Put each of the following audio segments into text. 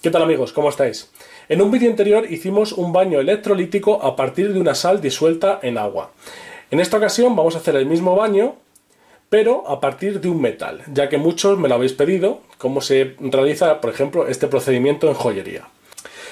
¿Qué tal amigos? ¿Cómo estáis? En un vídeo anterior hicimos un baño electrolítico a partir de una sal disuelta en agua. En esta ocasión vamos a hacer el mismo baño, pero a partir de un metal, ya que muchos me lo habéis pedido, cómo se realiza, por ejemplo, este procedimiento en joyería.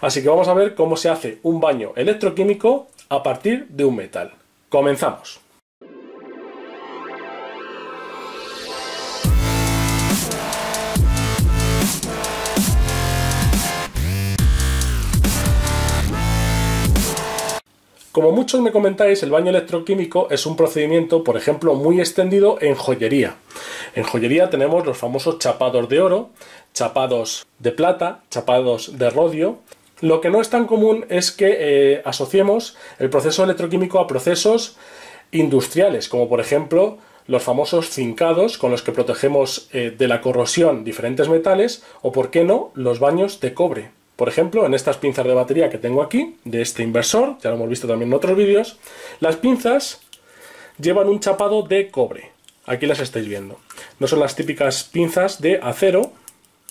Así que vamos a ver cómo se hace un baño electroquímico a partir de un metal. Comenzamos. Como muchos me comentáis, el baño electroquímico es un procedimiento, por ejemplo, muy extendido en joyería. En joyería tenemos los famosos chapados de oro, chapados de plata, chapados de rodio. Lo que no es tan común es que eh, asociemos el proceso electroquímico a procesos industriales, como por ejemplo los famosos cincados con los que protegemos eh, de la corrosión diferentes metales o, por qué no, los baños de cobre. Por ejemplo, en estas pinzas de batería que tengo aquí, de este inversor, ya lo hemos visto también en otros vídeos, las pinzas llevan un chapado de cobre. Aquí las estáis viendo. No son las típicas pinzas de acero.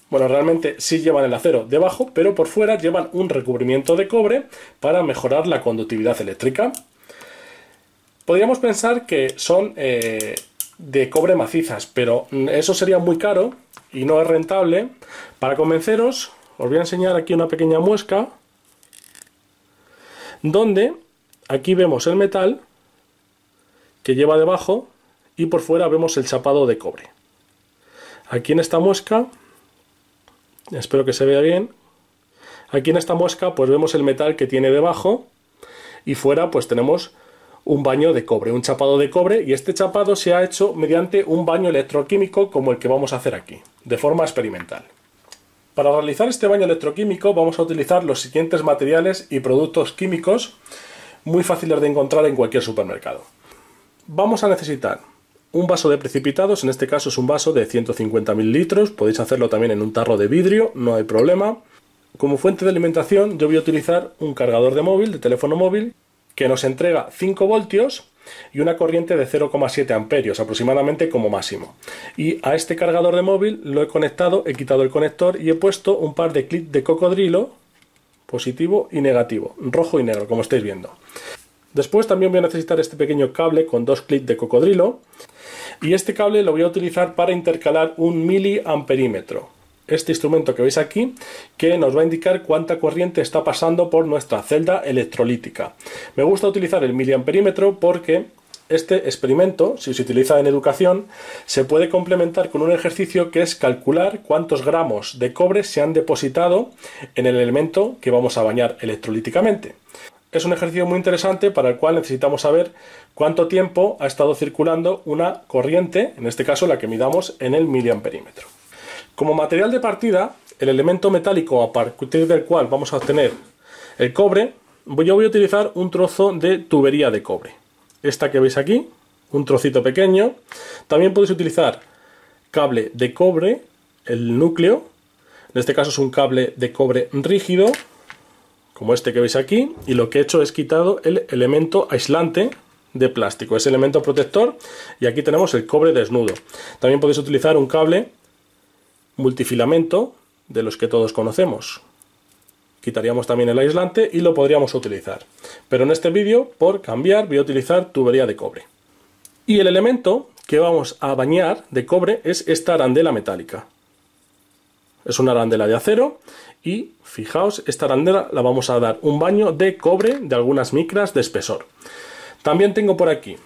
Bueno, realmente sí llevan el acero debajo, pero por fuera llevan un recubrimiento de cobre para mejorar la conductividad eléctrica. Podríamos pensar que son eh, de cobre macizas, pero eso sería muy caro y no es rentable. Para convenceros, os voy a enseñar aquí una pequeña muesca donde aquí vemos el metal que lleva debajo y por fuera vemos el chapado de cobre. Aquí en esta muesca, espero que se vea bien, aquí en esta muesca pues vemos el metal que tiene debajo y fuera pues tenemos un baño de cobre, un chapado de cobre y este chapado se ha hecho mediante un baño electroquímico como el que vamos a hacer aquí, de forma experimental. Para realizar este baño electroquímico vamos a utilizar los siguientes materiales y productos químicos muy fáciles de encontrar en cualquier supermercado. Vamos a necesitar un vaso de precipitados, en este caso es un vaso de 150 mililitros, podéis hacerlo también en un tarro de vidrio, no hay problema. Como fuente de alimentación yo voy a utilizar un cargador de móvil, de teléfono móvil, que nos entrega 5 voltios y una corriente de 0,7 amperios aproximadamente como máximo. Y a este cargador de móvil lo he conectado, he quitado el conector y he puesto un par de clips de cocodrilo positivo y negativo, rojo y negro como estáis viendo. Después también voy a necesitar este pequeño cable con dos clips de cocodrilo y este cable lo voy a utilizar para intercalar un miliamperímetro este instrumento que veis aquí que nos va a indicar cuánta corriente está pasando por nuestra celda electrolítica. Me gusta utilizar el miliamperímetro porque este experimento, si se utiliza en educación, se puede complementar con un ejercicio que es calcular cuántos gramos de cobre se han depositado en el elemento que vamos a bañar electrolíticamente. Es un ejercicio muy interesante para el cual necesitamos saber cuánto tiempo ha estado circulando una corriente, en este caso la que midamos en el miliamperímetro. Como material de partida, el elemento metálico a partir del cual vamos a obtener el cobre, yo voy a utilizar un trozo de tubería de cobre. Esta que veis aquí, un trocito pequeño. También podéis utilizar cable de cobre, el núcleo. En este caso es un cable de cobre rígido, como este que veis aquí. Y lo que he hecho es quitado el elemento aislante de plástico, ese elemento protector. Y aquí tenemos el cobre desnudo. También podéis utilizar un cable multifilamento de los que todos conocemos. Quitaríamos también el aislante y lo podríamos utilizar. Pero en este vídeo, por cambiar, voy a utilizar tubería de cobre. Y el elemento que vamos a bañar de cobre es esta arandela metálica. Es una arandela de acero y fijaos, esta arandela la vamos a dar un baño de cobre de algunas micras de espesor. También tengo por aquí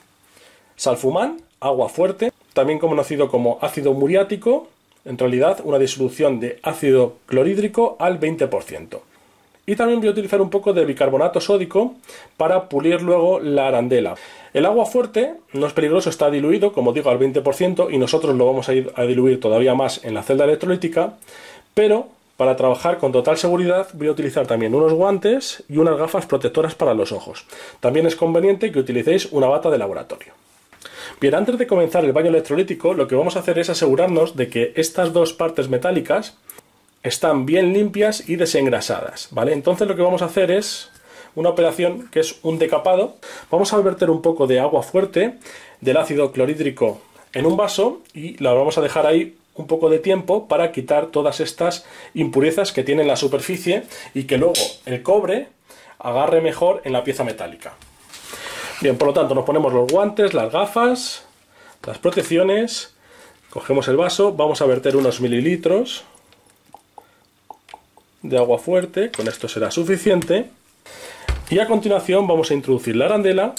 salfumán, agua fuerte, también conocido como ácido muriático, en realidad una disolución de ácido clorhídrico al 20%. Y también voy a utilizar un poco de bicarbonato sódico para pulir luego la arandela. El agua fuerte no es peligroso, está diluido, como digo, al 20% y nosotros lo vamos a ir a diluir todavía más en la celda electrolítica, pero para trabajar con total seguridad voy a utilizar también unos guantes y unas gafas protectoras para los ojos. También es conveniente que utilicéis una bata de laboratorio. Bien, antes de comenzar el baño electrolítico, lo que vamos a hacer es asegurarnos de que estas dos partes metálicas están bien limpias y desengrasadas, ¿vale? Entonces lo que vamos a hacer es una operación que es un decapado. Vamos a verter un poco de agua fuerte del ácido clorhídrico en un vaso y la vamos a dejar ahí un poco de tiempo para quitar todas estas impurezas que tiene en la superficie y que luego el cobre agarre mejor en la pieza metálica. Bien, por lo tanto nos ponemos los guantes, las gafas, las protecciones, cogemos el vaso, vamos a verter unos mililitros de agua fuerte, con esto será suficiente, y a continuación vamos a introducir la arandela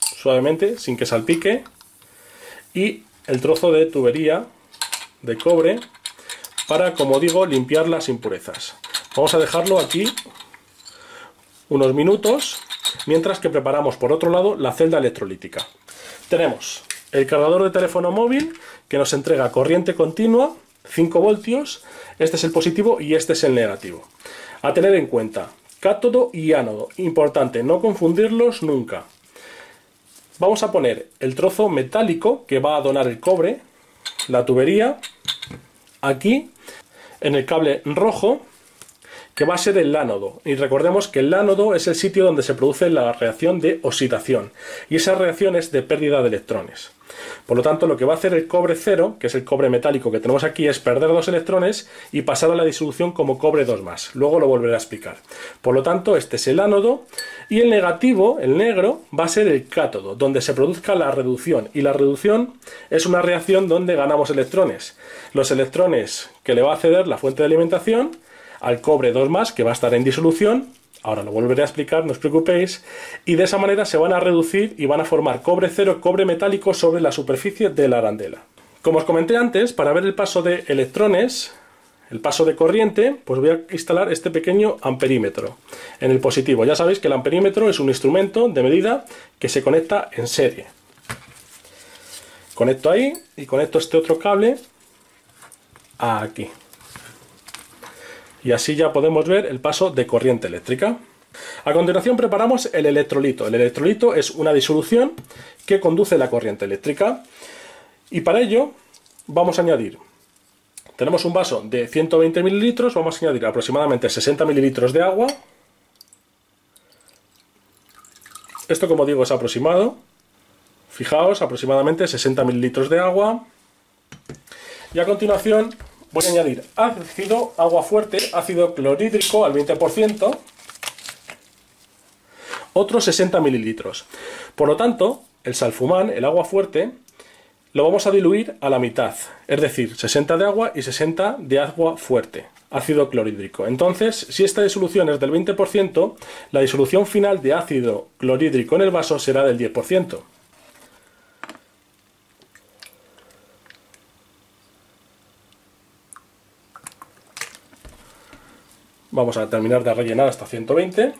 suavemente, sin que salpique, y el trozo de tubería de cobre para, como digo, limpiar las impurezas. Vamos a dejarlo aquí unos minutos mientras que preparamos por otro lado la celda electrolítica. Tenemos el cargador de teléfono móvil que nos entrega corriente continua, 5 voltios, este es el positivo y este es el negativo. A tener en cuenta, cátodo y ánodo, importante, no confundirlos nunca. Vamos a poner el trozo metálico que va a donar el cobre, la tubería, aquí, en el cable rojo, que va a ser el ánodo. Y recordemos que el ánodo es el sitio donde se produce la reacción de oxidación. Y esa reacción es de pérdida de electrones. Por lo tanto, lo que va a hacer el cobre cero, que es el cobre metálico que tenemos aquí, es perder dos electrones y pasar a la disolución como cobre 2 más. Luego lo volveré a explicar. Por lo tanto, este es el ánodo y el negativo, el negro, va a ser el cátodo, donde se produzca la reducción. Y la reducción es una reacción donde ganamos electrones. Los electrones que le va a ceder la fuente de alimentación al cobre 2 más, que va a estar en disolución, ahora lo volveré a explicar, no os preocupéis, y de esa manera se van a reducir y van a formar cobre cero, cobre metálico sobre la superficie de la arandela. Como os comenté antes, para ver el paso de electrones, el paso de corriente, pues voy a instalar este pequeño amperímetro en el positivo. Ya sabéis que el amperímetro es un instrumento de medida que se conecta en serie. Conecto ahí y conecto este otro cable aquí y así ya podemos ver el paso de corriente eléctrica. A continuación preparamos el electrolito. El electrolito es una disolución que conduce la corriente eléctrica y para ello vamos a añadir, tenemos un vaso de 120 mililitros, vamos a añadir aproximadamente 60 mililitros de agua. Esto como digo es aproximado, fijaos aproximadamente 60 mililitros de agua y a continuación voy a añadir ácido, agua fuerte, ácido clorhídrico al 20%, otros 60 mililitros. Por lo tanto, el salfumán, el agua fuerte, lo vamos a diluir a la mitad, es decir, 60 de agua y 60 de agua fuerte, ácido clorhídrico. Entonces, si esta disolución es del 20%, la disolución final de ácido clorhídrico en el vaso será del 10%. Vamos a terminar de rellenar hasta 120.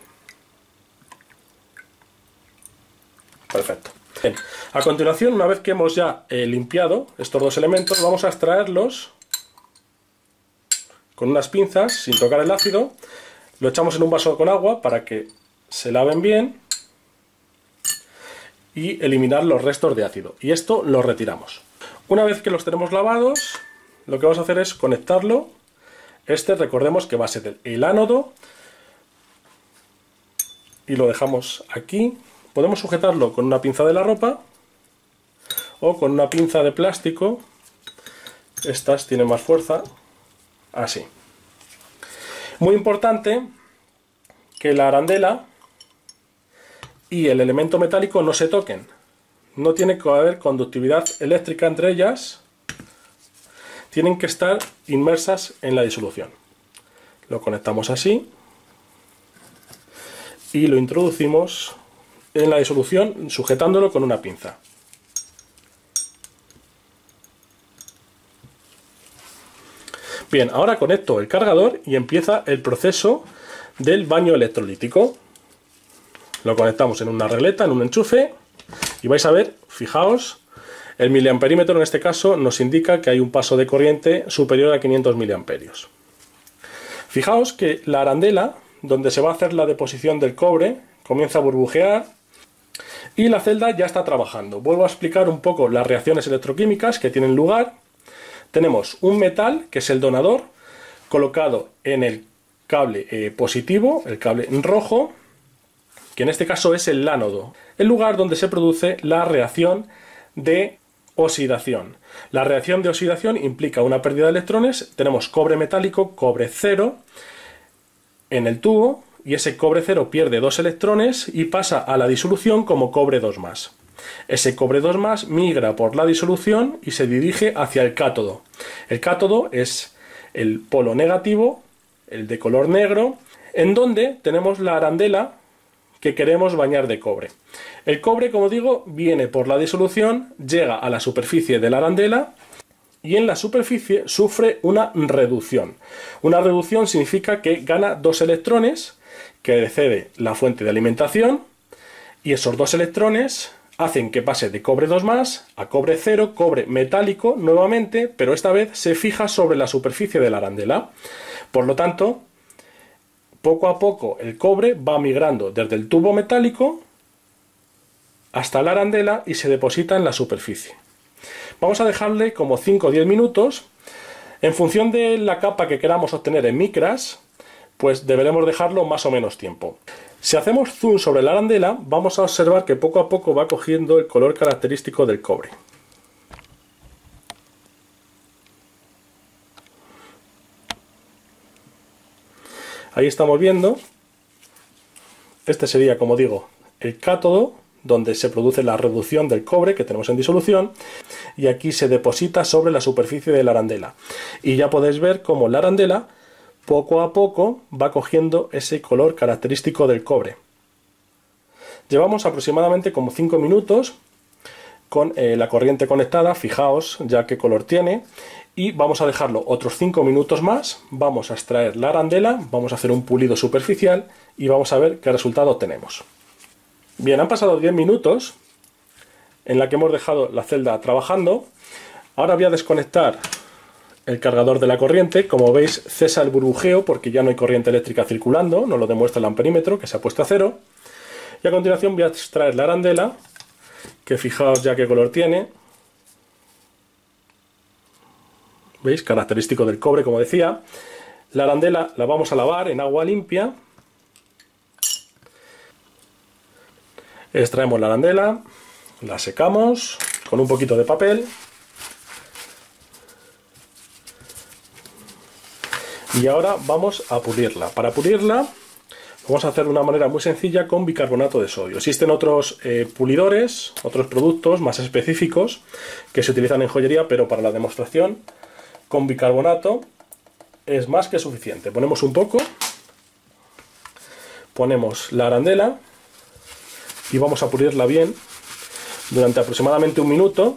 Perfecto. A continuación, una vez que hemos ya eh, limpiado estos dos elementos, vamos a extraerlos con unas pinzas sin tocar el ácido. Lo echamos en un vaso con agua para que se laven bien y eliminar los restos de ácido. Y esto lo retiramos. Una vez que los tenemos lavados, lo que vamos a hacer es conectarlo este recordemos que va a ser el ánodo y lo dejamos aquí. Podemos sujetarlo con una pinza de la ropa o con una pinza de plástico. Estas tienen más fuerza, así. Muy importante que la arandela y el elemento metálico no se toquen. No tiene que haber conductividad eléctrica entre ellas tienen que estar inmersas en la disolución. Lo conectamos así y lo introducimos en la disolución sujetándolo con una pinza. Bien, ahora conecto el cargador y empieza el proceso del baño electrolítico. Lo conectamos en una regleta, en un enchufe y vais a ver, fijaos, el miliamperímetro en este caso nos indica que hay un paso de corriente superior a 500 miliamperios. Fijaos que la arandela, donde se va a hacer la deposición del cobre, comienza a burbujear y la celda ya está trabajando. Vuelvo a explicar un poco las reacciones electroquímicas que tienen lugar. Tenemos un metal, que es el donador, colocado en el cable eh, positivo, el cable rojo, que en este caso es el ánodo, el lugar donde se produce la reacción de Oxidación. La reacción de oxidación implica una pérdida de electrones. Tenemos cobre metálico, cobre cero, en el tubo y ese cobre cero pierde dos electrones y pasa a la disolución como cobre 2 más. Ese cobre 2 más migra por la disolución y se dirige hacia el cátodo. El cátodo es el polo negativo, el de color negro, en donde tenemos la arandela que queremos bañar de cobre. El cobre, como digo, viene por la disolución, llega a la superficie de la arandela y en la superficie sufre una reducción. Una reducción significa que gana dos electrones que cede la fuente de alimentación y esos dos electrones hacen que pase de cobre 2 más a cobre 0, cobre metálico nuevamente, pero esta vez se fija sobre la superficie de la arandela. Por lo tanto, poco a poco el cobre va migrando desde el tubo metálico hasta la arandela y se deposita en la superficie. Vamos a dejarle como 5 o 10 minutos. En función de la capa que queramos obtener en micras, pues deberemos dejarlo más o menos tiempo. Si hacemos zoom sobre la arandela, vamos a observar que poco a poco va cogiendo el color característico del cobre. Ahí estamos viendo, este sería, como digo, el cátodo, donde se produce la reducción del cobre que tenemos en disolución, y aquí se deposita sobre la superficie de la arandela. Y ya podéis ver cómo la arandela poco a poco va cogiendo ese color característico del cobre. Llevamos aproximadamente como 5 minutos con eh, la corriente conectada, fijaos ya qué color tiene, y vamos a dejarlo otros 5 minutos más, vamos a extraer la arandela, vamos a hacer un pulido superficial y vamos a ver qué resultado tenemos. Bien, han pasado 10 minutos en la que hemos dejado la celda trabajando, ahora voy a desconectar el cargador de la corriente. Como veis, cesa el burbujeo porque ya no hay corriente eléctrica circulando, nos lo demuestra el amperímetro que se ha puesto a cero. Y a continuación voy a extraer la arandela, que fijaos ya qué color tiene. ¿Veis? Característico del cobre, como decía. La arandela la vamos a lavar en agua limpia. Extraemos la arandela, la secamos con un poquito de papel Y ahora vamos a pulirla. Para pulirla vamos a hacer de una manera muy sencilla con bicarbonato de sodio. Existen otros eh, pulidores, otros productos más específicos que se utilizan en joyería, pero para la demostración con bicarbonato es más que suficiente. Ponemos un poco, ponemos la arandela y vamos a pulirla bien durante aproximadamente un minuto.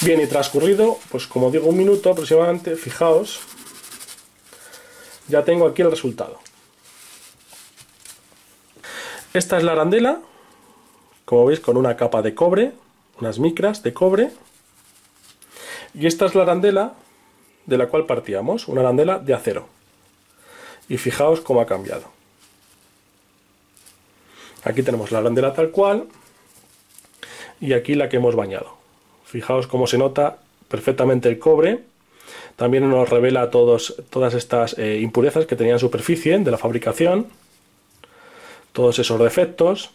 Bien, y transcurrido, pues como digo, un minuto aproximadamente, fijaos, ya tengo aquí el resultado. Esta es la arandela, como veis con una capa de cobre, unas micras de cobre. Y esta es la arandela de la cual partíamos, una arandela de acero. Y fijaos cómo ha cambiado. Aquí tenemos la arandela tal cual y aquí la que hemos bañado. Fijaos cómo se nota perfectamente el cobre también nos revela todos, todas estas eh, impurezas que tenía en superficie de la fabricación, todos esos defectos.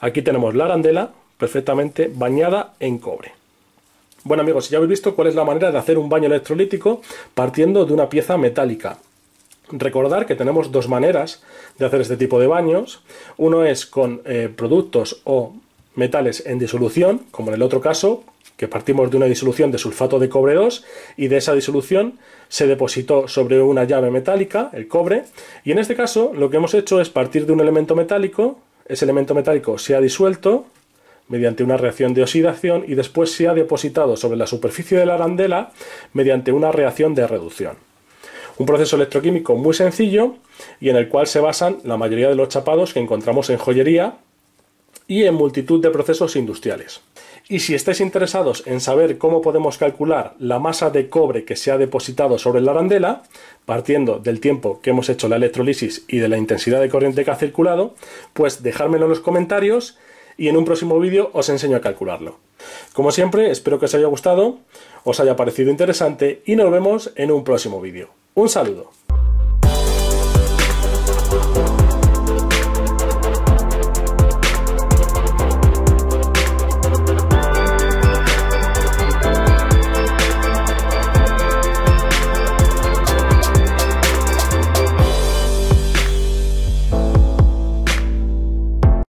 Aquí tenemos la arandela perfectamente bañada en cobre. Bueno amigos, ya habéis visto cuál es la manera de hacer un baño electrolítico partiendo de una pieza metálica. Recordar que tenemos dos maneras de hacer este tipo de baños. Uno es con eh, productos o metales en disolución, como en el otro caso, que partimos de una disolución de sulfato de cobre 2 y de esa disolución se depositó sobre una llave metálica, el cobre, y en este caso lo que hemos hecho es partir de un elemento metálico, ese elemento metálico se ha disuelto mediante una reacción de oxidación y después se ha depositado sobre la superficie de la arandela mediante una reacción de reducción. Un proceso electroquímico muy sencillo y en el cual se basan la mayoría de los chapados que encontramos en joyería y en multitud de procesos industriales. Y si estáis interesados en saber cómo podemos calcular la masa de cobre que se ha depositado sobre la arandela, partiendo del tiempo que hemos hecho la electrolisis y de la intensidad de corriente que ha circulado, pues dejármelo en los comentarios y en un próximo vídeo os enseño a calcularlo. Como siempre, espero que os haya gustado, os haya parecido interesante y nos vemos en un próximo vídeo. Un saludo.